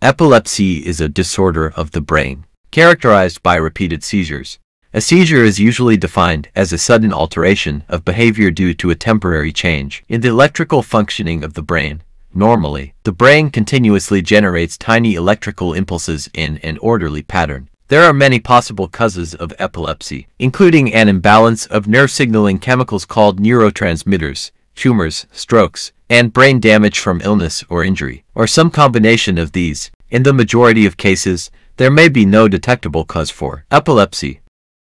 Epilepsy is a disorder of the brain, characterized by repeated seizures. A seizure is usually defined as a sudden alteration of behavior due to a temporary change in the electrical functioning of the brain. Normally, the brain continuously generates tiny electrical impulses in an orderly pattern. There are many possible causes of epilepsy, including an imbalance of nerve signaling chemicals called neurotransmitters, tumors, strokes, and brain damage from illness or injury, or some combination of these. In the majority of cases, there may be no detectable cause for epilepsy,